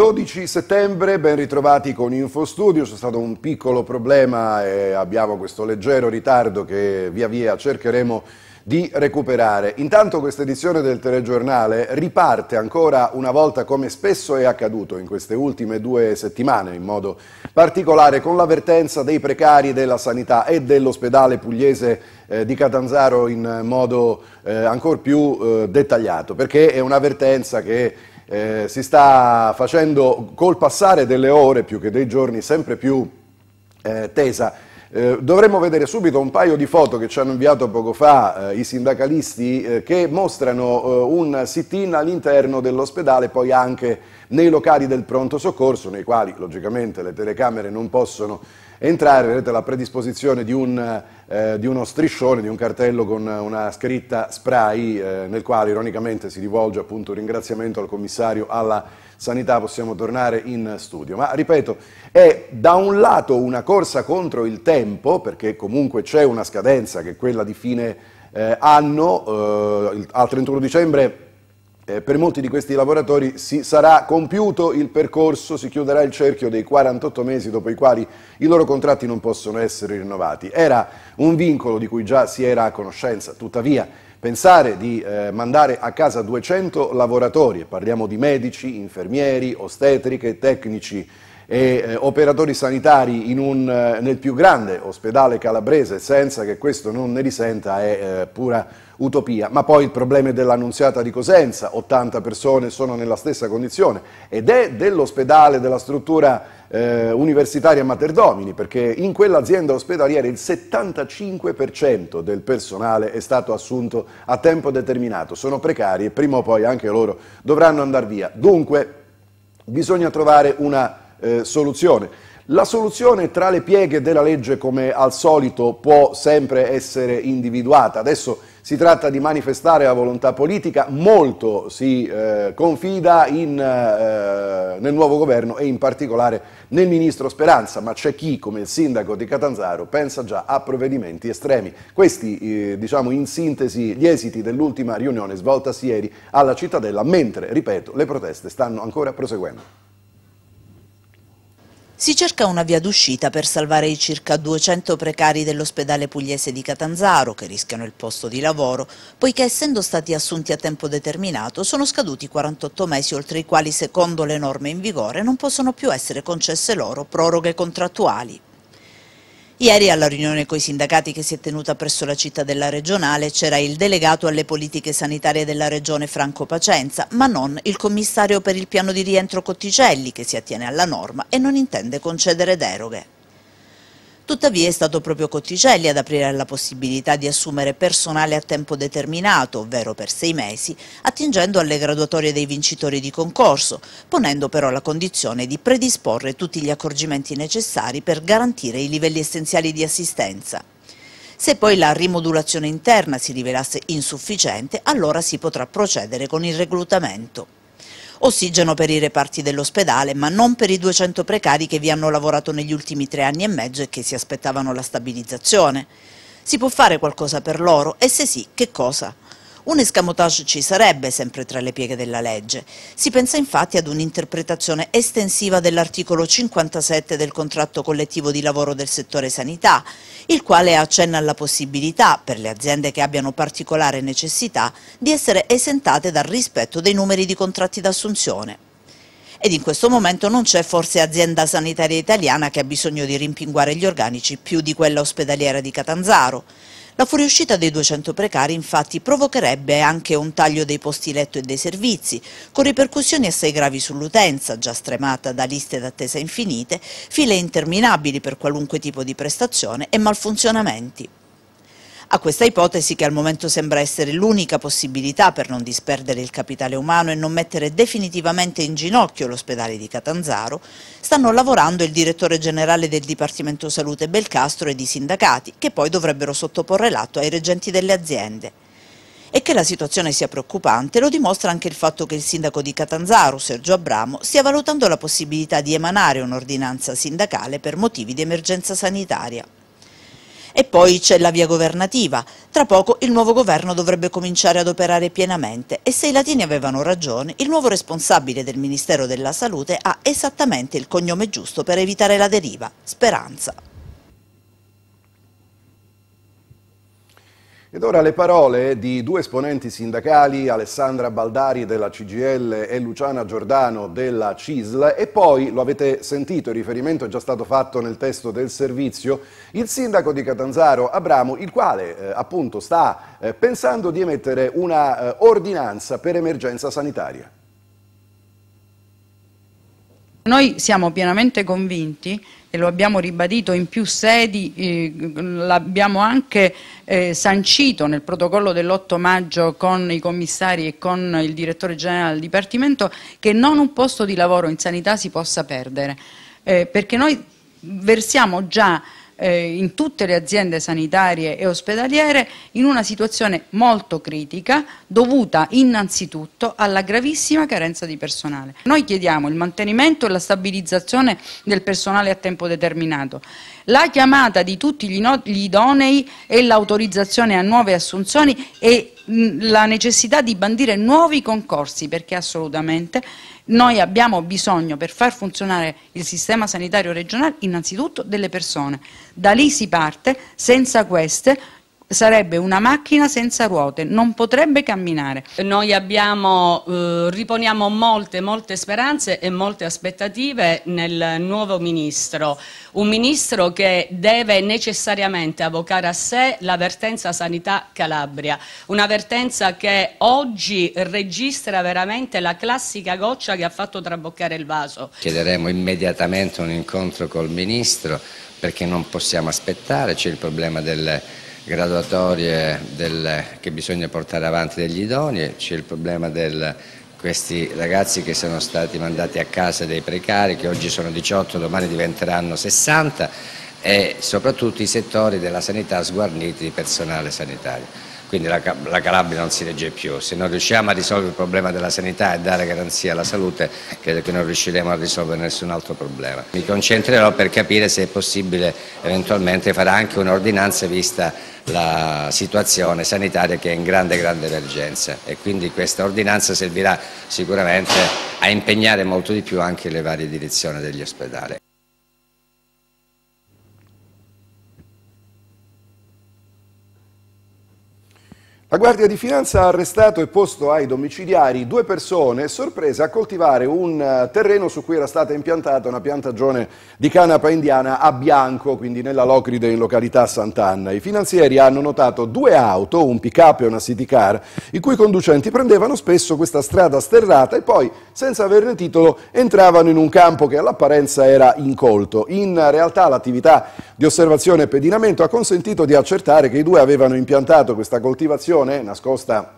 Giovedì 12 settembre, ben ritrovati con InfoStudio, c'è stato un piccolo problema e abbiamo questo leggero ritardo che via via cercheremo di recuperare. Intanto questa edizione del telegiornale riparte ancora una volta come spesso è accaduto in queste ultime due settimane, in modo particolare con l'avvertenza dei precari della sanità e dell'ospedale pugliese eh, di Catanzaro in modo eh, ancora più eh, dettagliato, perché è un'avvertenza che eh, si sta facendo col passare delle ore più che dei giorni sempre più eh, tesa. Eh, dovremmo vedere subito un paio di foto che ci hanno inviato poco fa eh, i sindacalisti eh, che mostrano eh, un sit-in all'interno dell'ospedale, poi anche nei locali del pronto soccorso, nei quali logicamente le telecamere non possono entrare, vedete la predisposizione di, un, eh, di, uno striscione, di un cartello con una scritta spray eh, nel quale ironicamente si rivolge appunto un ringraziamento al commissario alla sanità, possiamo tornare in studio. Ma ripeto, è da un lato una corsa contro il tempo, perché comunque c'è una scadenza che è quella di fine eh, anno, eh, al 31 dicembre eh, per molti di questi lavoratori si sarà compiuto il percorso, si chiuderà il cerchio dei 48 mesi dopo i quali i loro contratti non possono essere rinnovati. Era un vincolo di cui già si era a conoscenza, tuttavia pensare di eh, mandare a casa 200 lavoratori, e parliamo di medici, infermieri, ostetriche, tecnici, e eh, operatori sanitari un, eh, nel più grande ospedale calabrese senza che questo non ne risenta è eh, pura utopia. Ma poi il problema dell'annunziata di Cosenza, 80 persone sono nella stessa condizione ed è dell'ospedale, della struttura eh, universitaria Mater Domini, perché in quell'azienda ospedaliera il 75% del personale è stato assunto a tempo determinato, sono precari e prima o poi anche loro dovranno andare via. Dunque bisogna trovare una eh, soluzione. La soluzione tra le pieghe della legge, come al solito, può sempre essere individuata. Adesso si tratta di manifestare la volontà politica, molto si eh, confida in, eh, nel nuovo governo e in particolare nel ministro Speranza, ma c'è chi, come il sindaco di Catanzaro, pensa già a provvedimenti estremi. Questi, eh, diciamo in sintesi, gli esiti dell'ultima riunione svoltasi ieri alla cittadella, mentre, ripeto, le proteste stanno ancora proseguendo. Si cerca una via d'uscita per salvare i circa 200 precari dell'ospedale pugliese di Catanzaro che rischiano il posto di lavoro, poiché essendo stati assunti a tempo determinato sono scaduti 48 mesi oltre i quali secondo le norme in vigore non possono più essere concesse loro proroghe contrattuali. Ieri alla riunione coi sindacati che si è tenuta presso la città della regionale c'era il delegato alle politiche sanitarie della regione Franco Pacenza, ma non il commissario per il piano di rientro Cotticelli che si attiene alla norma e non intende concedere deroghe. Tuttavia è stato proprio Cotticelli ad aprire la possibilità di assumere personale a tempo determinato, ovvero per sei mesi, attingendo alle graduatorie dei vincitori di concorso, ponendo però la condizione di predisporre tutti gli accorgimenti necessari per garantire i livelli essenziali di assistenza. Se poi la rimodulazione interna si rivelasse insufficiente, allora si potrà procedere con il reclutamento. Ossigeno per i reparti dell'ospedale, ma non per i 200 precari che vi hanno lavorato negli ultimi tre anni e mezzo e che si aspettavano la stabilizzazione. Si può fare qualcosa per loro? E se sì, che cosa? Un escamotage ci sarebbe sempre tra le pieghe della legge. Si pensa infatti ad un'interpretazione estensiva dell'articolo 57 del contratto collettivo di lavoro del settore sanità, il quale accenna alla possibilità, per le aziende che abbiano particolare necessità, di essere esentate dal rispetto dei numeri di contratti d'assunzione. Ed in questo momento non c'è forse azienda sanitaria italiana che ha bisogno di rimpinguare gli organici più di quella ospedaliera di Catanzaro. La fuoriuscita dei 200 precari infatti provocherebbe anche un taglio dei posti letto e dei servizi, con ripercussioni assai gravi sull'utenza, già stremata da liste d'attesa infinite, file interminabili per qualunque tipo di prestazione e malfunzionamenti. A questa ipotesi, che al momento sembra essere l'unica possibilità per non disperdere il capitale umano e non mettere definitivamente in ginocchio l'ospedale di Catanzaro, stanno lavorando il direttore generale del Dipartimento Salute Belcastro ed i sindacati, che poi dovrebbero sottoporre l'atto ai reggenti delle aziende. E che la situazione sia preoccupante lo dimostra anche il fatto che il sindaco di Catanzaro, Sergio Abramo, stia valutando la possibilità di emanare un'ordinanza sindacale per motivi di emergenza sanitaria. E poi c'è la via governativa. Tra poco il nuovo governo dovrebbe cominciare ad operare pienamente e se i latini avevano ragione, il nuovo responsabile del Ministero della Salute ha esattamente il cognome giusto per evitare la deriva, Speranza. Ed ora le parole di due esponenti sindacali, Alessandra Baldari della CGL e Luciana Giordano della CISL e poi, lo avete sentito, il riferimento è già stato fatto nel testo del servizio, il sindaco di Catanzaro Abramo, il quale eh, appunto sta eh, pensando di emettere una eh, ordinanza per emergenza sanitaria. Noi siamo pienamente convinti e lo abbiamo ribadito in più sedi, eh, l'abbiamo anche eh, sancito nel protocollo dell'8 maggio con i commissari e con il direttore generale del Dipartimento, che non un posto di lavoro in sanità si possa perdere, eh, perché noi versiamo già eh, in tutte le aziende sanitarie e ospedaliere in una situazione molto critica dovuta innanzitutto alla gravissima carenza di personale. Noi chiediamo il mantenimento e la stabilizzazione del personale a tempo determinato, la chiamata di tutti gli, no gli idonei e l'autorizzazione a nuove assunzioni e la necessità di bandire nuovi concorsi perché assolutamente noi abbiamo bisogno per far funzionare il sistema sanitario regionale innanzitutto delle persone. Da lì si parte, senza queste sarebbe una macchina senza ruote, non potrebbe camminare. Noi abbiamo, eh, riponiamo molte, molte speranze e molte aspettative nel nuovo ministro, un ministro che deve necessariamente avvocare a sé l'avvertenza sanità Calabria, un'avvertenza che oggi registra veramente la classica goccia che ha fatto traboccare il vaso. Chiederemo immediatamente un incontro col ministro perché non possiamo aspettare, c'è il problema del graduatorie del, che bisogna portare avanti degli idonei, c'è il problema di questi ragazzi che sono stati mandati a casa dei precari, che oggi sono 18, domani diventeranno 60 e soprattutto i settori della sanità sguarniti di personale sanitario quindi la, la, Calabria non si regge più. Se non riusciamo a risolvere il problema della sanità e dare garanzia alla salute, credo che non riusciremo a risolvere nessun altro problema. Mi concentrerò per capire se è possibile eventualmente fare anche un'ordinanza vista la situazione sanitaria che è in grande grande emergenza e quindi questa ordinanza servirà sicuramente a impegnare molto di più anche le varie direzioni degli ospedali. La Guardia di Finanza ha arrestato e posto ai domiciliari due persone sorprese a coltivare un eh, terreno su cui era stata impiantata una piantagione di canapa indiana a Bianco, quindi nella Locride in località Sant'Anna. I finanzieri hanno notato due auto, un pick-up e una city car, i cui conducenti prendevano spesso questa strada sterrata e poi, senza averne titolo, entravano in un campo che all'apparenza era incolto. In realtà l'attività di osservazione e pedinamento ha consentito di accertare che i due avevano impiantato questa coltivazione vegetazione nascosta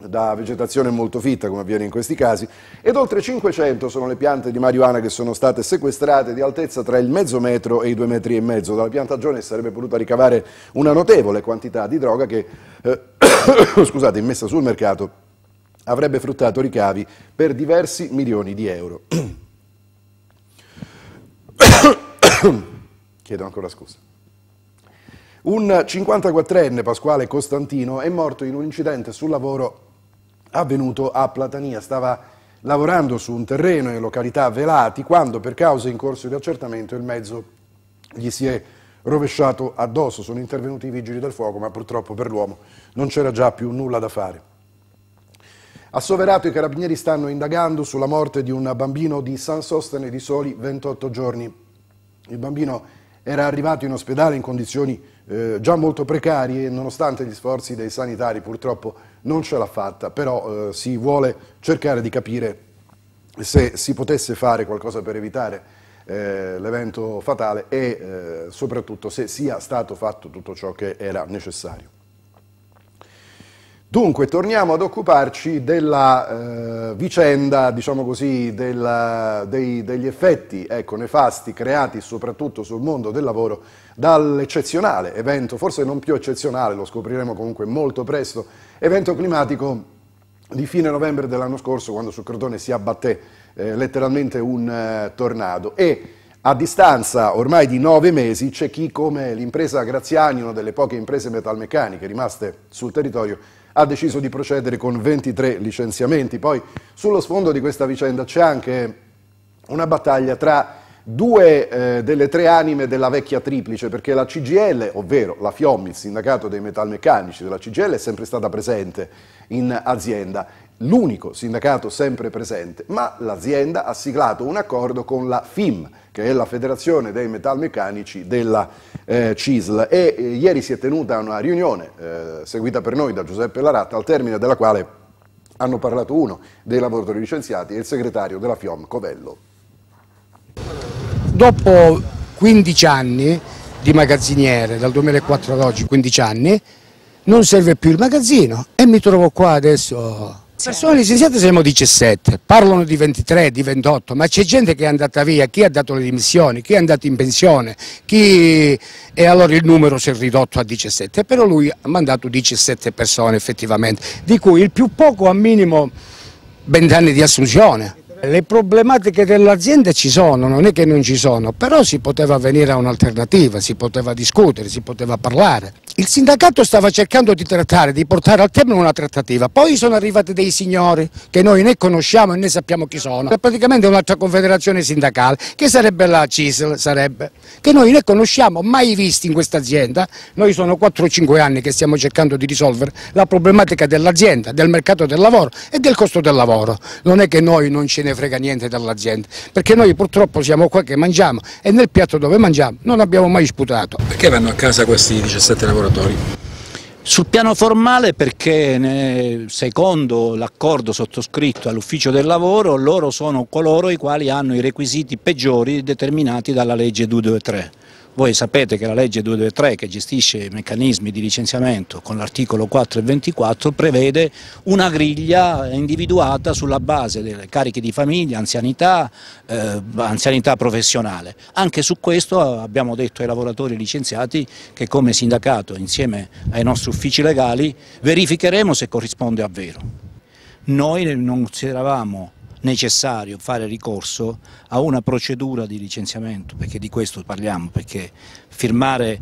da vegetazione molto fitta, come avviene in questi casi, ed oltre 500 sono le piante di marijuana che sono state sequestrate di altezza tra il mezzo metro e i due metri e mezzo. Dalla piantagione sarebbe potuta ricavare una notevole quantità di droga che, eh, scusate, immessa sul mercato, avrebbe fruttato ricavi per diversi milioni di euro. Chiedo ancora scusa. Un 54enne, Pasquale Costantino, è morto in un incidente sul lavoro avvenuto a Platania. Stava lavorando su un terreno in località Velati quando, per cause in corso di accertamento, il mezzo gli si è rovesciato addosso. Sono intervenuti i vigili del fuoco, ma purtroppo per l'uomo non c'era già più nulla da fare. A Soverato i carabinieri stanno indagando sulla morte di un bambino di San Sostene di soli 28 giorni. Il bambino era arrivato in ospedale in condizioni eh, già molto precarie nonostante gli sforzi dei sanitari purtroppo non ce l'ha fatta, però eh, si vuole cercare di capire se si potesse fare qualcosa per evitare eh, l'evento fatale e eh, soprattutto se sia stato fatto tutto ciò che era necessario. Dunque, torniamo ad occuparci della eh, vicenda, diciamo così, della, dei, degli effetti ecco, nefasti creati soprattutto sul mondo del lavoro dall'eccezionale evento, forse non più eccezionale, lo scopriremo comunque molto presto, evento climatico di fine novembre dell'anno scorso, quando su Crotone si abbatté eh, letteralmente un eh, tornado. E A distanza ormai di nove mesi c'è chi come l'impresa Graziani, una delle poche imprese metalmeccaniche rimaste sul territorio, ha deciso di procedere con 23 licenziamenti. Poi sullo sfondo di questa vicenda c'è anche una battaglia tra due eh, delle tre anime della vecchia triplice, perché la CGL, ovvero la FIOM, il sindacato dei metalmeccanici della CGL, è sempre stata presente in azienda, l'unico sindacato sempre presente, ma l'azienda ha siglato un accordo con la FIM, che è la Federazione dei Metalmeccanici della eh, CISL e eh, ieri si è tenuta una riunione eh, seguita per noi da Giuseppe Laratta, al termine della quale hanno parlato uno dei lavoratori licenziati e il segretario della FIOM Covello dopo 15 anni di magazziniere, dal 2004 ad oggi 15 anni, non serve più il magazzino e mi trovo qua adesso. Persone licenziate siamo 17, parlano di 23, di 28, ma c'è gente che è andata via, chi ha dato le dimissioni, chi è andato in pensione, chi... e allora il numero si è ridotto a 17, però lui ha mandato 17 persone effettivamente, di cui il più poco a minimo 20 anni di assunzione. Le problematiche dell'azienda ci sono, non è che non ci sono, però si poteva venire a un'alternativa, si poteva discutere, si poteva parlare. Il sindacato stava cercando di trattare, di portare al termine una trattativa, poi sono arrivati dei signori che noi né conosciamo né sappiamo chi sono, è praticamente un'altra confederazione sindacale, che sarebbe la CISL, sarebbe, che noi né conosciamo, mai visti in questa azienda, noi sono 4-5 anni che stiamo cercando di risolvere la problematica dell'azienda, del mercato del lavoro e del costo del lavoro, non è che noi non ce ne frega niente dall'azienda, perché noi purtroppo siamo qua che mangiamo e nel piatto dove mangiamo non abbiamo mai sputato. Perché vanno a casa questi 17 lavoratori? Sul piano formale perché secondo l'accordo sottoscritto all'ufficio del lavoro loro sono coloro i quali hanno i requisiti peggiori determinati dalla legge 223. Voi sapete che la legge 223 che gestisce i meccanismi di licenziamento con l'articolo 4 e 24 prevede una griglia individuata sulla base delle cariche di famiglia, anzianità, eh, anzianità professionale. Anche su questo abbiamo detto ai lavoratori licenziati che come sindacato insieme ai nostri uffici legali verificheremo se corrisponde a vero. Noi non eravamo necessario fare ricorso a una procedura di licenziamento, perché di questo parliamo, perché firmare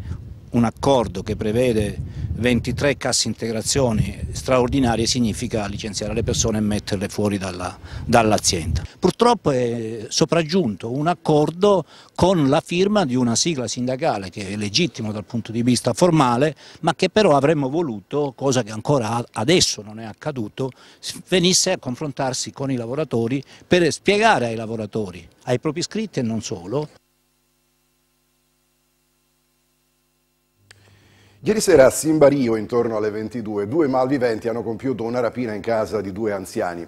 un accordo che prevede 23 casse integrazioni straordinarie significa licenziare le persone e metterle fuori dall'azienda. Dall Purtroppo è sopraggiunto un accordo con la firma di una sigla sindacale che è legittimo dal punto di vista formale ma che però avremmo voluto, cosa che ancora adesso non è accaduto, venisse a confrontarsi con i lavoratori per spiegare ai lavoratori, ai propri iscritti e non solo, Ieri sera a Simbario, intorno alle 22, due malviventi hanno compiuto una rapina in casa di due anziani.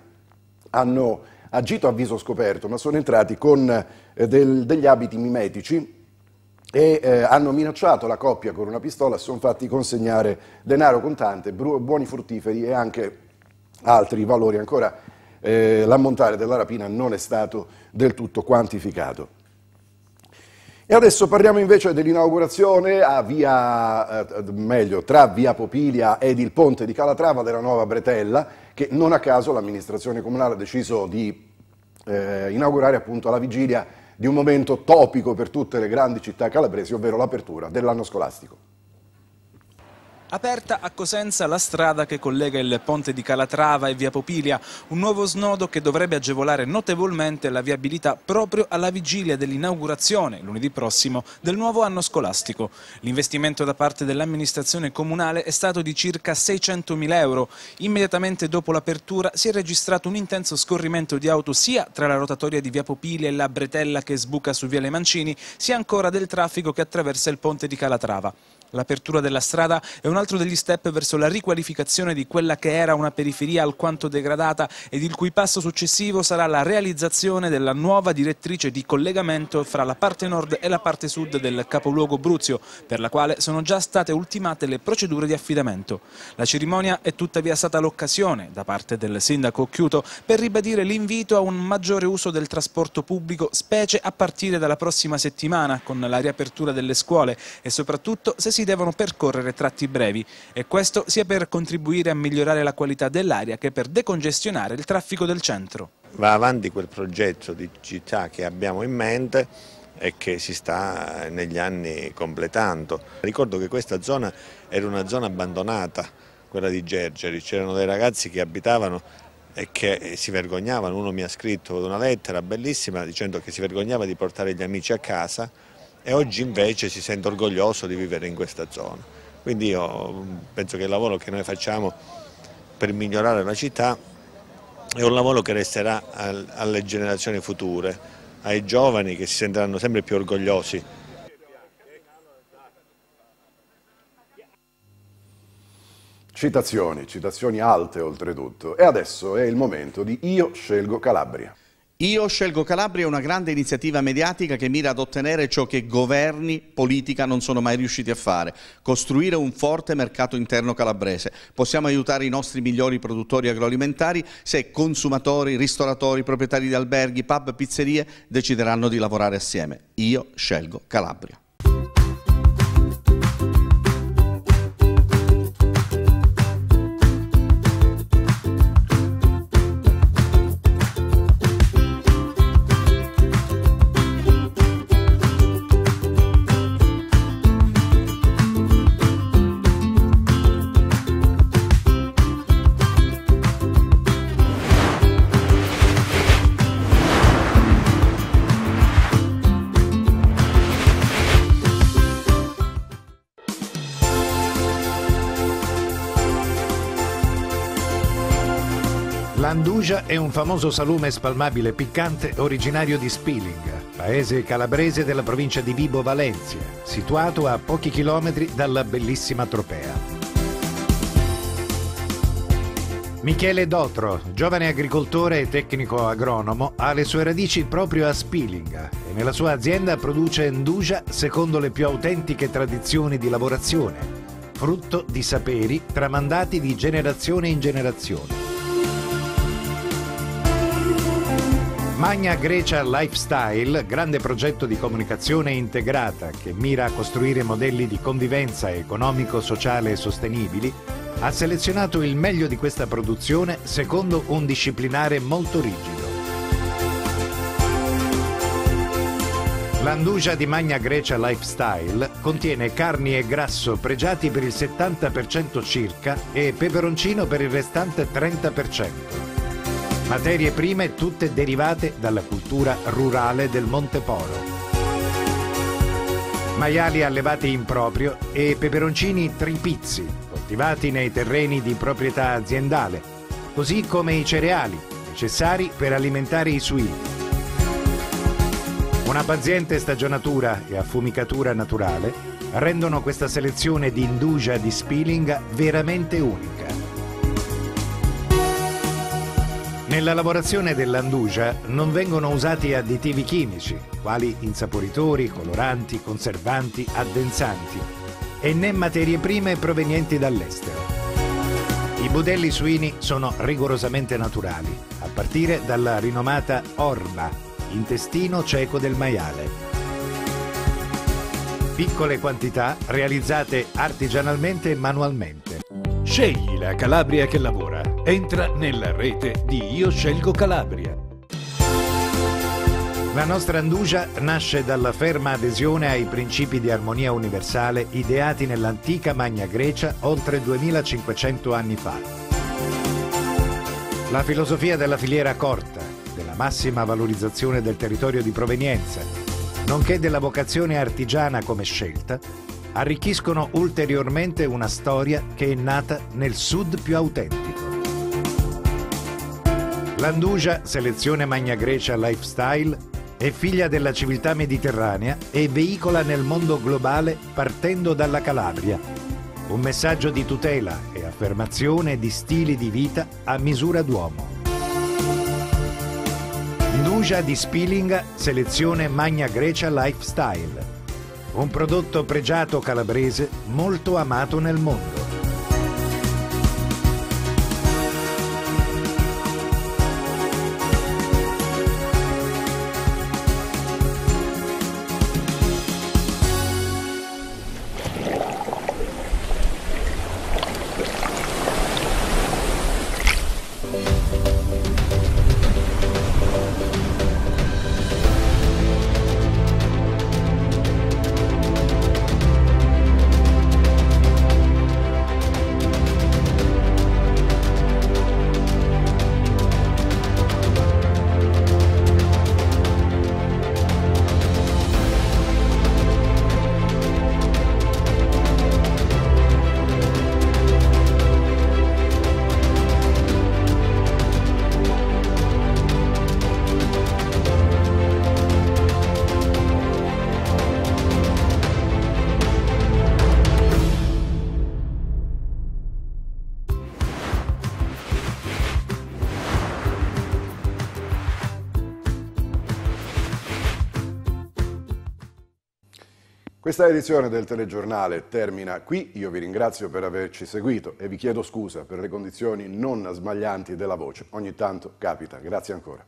Hanno agito a viso scoperto, ma sono entrati con eh, del, degli abiti mimetici e eh, hanno minacciato la coppia con una pistola e sono fatti consegnare denaro contante, buoni fruttiferi e anche altri valori. Ancora eh, l'ammontare della rapina non è stato del tutto quantificato. E adesso parliamo invece dell'inaugurazione eh, meglio, tra via Popilia ed il ponte di Calatrava della nuova Bretella, che non a caso l'amministrazione comunale ha deciso di eh, inaugurare appunto alla vigilia di un momento topico per tutte le grandi città calabresi, ovvero l'apertura dell'anno scolastico. Aperta a Cosenza la strada che collega il ponte di Calatrava e via Popilia, un nuovo snodo che dovrebbe agevolare notevolmente la viabilità proprio alla vigilia dell'inaugurazione, lunedì prossimo, del nuovo anno scolastico. L'investimento da parte dell'amministrazione comunale è stato di circa 600.000 euro. Immediatamente dopo l'apertura si è registrato un intenso scorrimento di auto sia tra la rotatoria di via Popilia e la bretella che sbuca su via Le Mancini, sia ancora del traffico che attraversa il ponte di Calatrava. L'apertura della strada è un altro degli step verso la riqualificazione di quella che era una periferia alquanto degradata ed il cui passo successivo sarà la realizzazione della nuova direttrice di collegamento fra la parte nord e la parte sud del capoluogo Bruzio, per la quale sono già state ultimate le procedure di affidamento. La cerimonia è tuttavia stata l'occasione, da parte del sindaco Occhiuto, per ribadire l'invito a un maggiore uso del trasporto pubblico, specie a partire dalla prossima settimana, con la riapertura delle scuole e soprattutto se si si devono percorrere tratti brevi e questo sia per contribuire a migliorare la qualità dell'aria che per decongestionare il traffico del centro. Va avanti quel progetto di città che abbiamo in mente e che si sta negli anni completando. Ricordo che questa zona era una zona abbandonata, quella di Gergeri, c'erano dei ragazzi che abitavano e che si vergognavano, uno mi ha scritto una lettera bellissima dicendo che si vergognava di portare gli amici a casa e oggi invece si sente orgoglioso di vivere in questa zona. Quindi io penso che il lavoro che noi facciamo per migliorare la città è un lavoro che resterà alle generazioni future ai giovani che si sentiranno sempre più orgogliosi. Citazioni, citazioni alte oltretutto. E adesso è il momento di Io scelgo Calabria. Io scelgo Calabria è una grande iniziativa mediatica che mira ad ottenere ciò che governi, politica non sono mai riusciti a fare, costruire un forte mercato interno calabrese. Possiamo aiutare i nostri migliori produttori agroalimentari se consumatori, ristoratori, proprietari di alberghi, pub, pizzerie decideranno di lavorare assieme. Io scelgo Calabria. L'anduja è un famoso salume spalmabile piccante originario di Spiling, paese calabrese della provincia di Vibo Valencia, situato a pochi chilometri dalla bellissima Tropea. Michele Dotro, giovane agricoltore e tecnico agronomo, ha le sue radici proprio a Spiling e nella sua azienda produce Enduja secondo le più autentiche tradizioni di lavorazione, frutto di saperi tramandati di generazione in generazione. Magna Grecia Lifestyle, grande progetto di comunicazione integrata che mira a costruire modelli di convivenza economico-sociale e sostenibili, ha selezionato il meglio di questa produzione secondo un disciplinare molto rigido. L'anduja di Magna Grecia Lifestyle contiene carni e grasso pregiati per il 70% circa e peperoncino per il restante 30%. Materie prime tutte derivate dalla cultura rurale del Monteporo. Maiali allevati in proprio e peperoncini tripizzi, coltivati nei terreni di proprietà aziendale, così come i cereali, necessari per alimentare i suini. Una paziente stagionatura e affumicatura naturale rendono questa selezione di indugia di Spiling veramente unica. Nella lavorazione dell'andugia non vengono usati additivi chimici, quali insaporitori, coloranti, conservanti, addensanti, e né materie prime provenienti dall'estero. I budelli suini sono rigorosamente naturali, a partire dalla rinomata orba, intestino cieco del maiale. Piccole quantità realizzate artigianalmente e manualmente. Scegli la Calabria che lavora. Entra nella rete di Io Scelgo Calabria. La nostra Andugia nasce dalla ferma adesione ai principi di armonia universale ideati nell'antica Magna Grecia oltre 2500 anni fa. La filosofia della filiera corta, della massima valorizzazione del territorio di provenienza, nonché della vocazione artigiana come scelta, arricchiscono ulteriormente una storia che è nata nel sud più autentico. L'Anduja, selezione Magna Grecia Lifestyle, è figlia della civiltà mediterranea e veicola nel mondo globale partendo dalla Calabria. Un messaggio di tutela e affermazione di stili di vita a misura d'uomo. Nduja di Spilinga, selezione Magna Grecia Lifestyle. Un prodotto pregiato calabrese molto amato nel mondo. Questa edizione del telegiornale termina qui, io vi ringrazio per averci seguito e vi chiedo scusa per le condizioni non smaglianti della voce, ogni tanto capita, grazie ancora.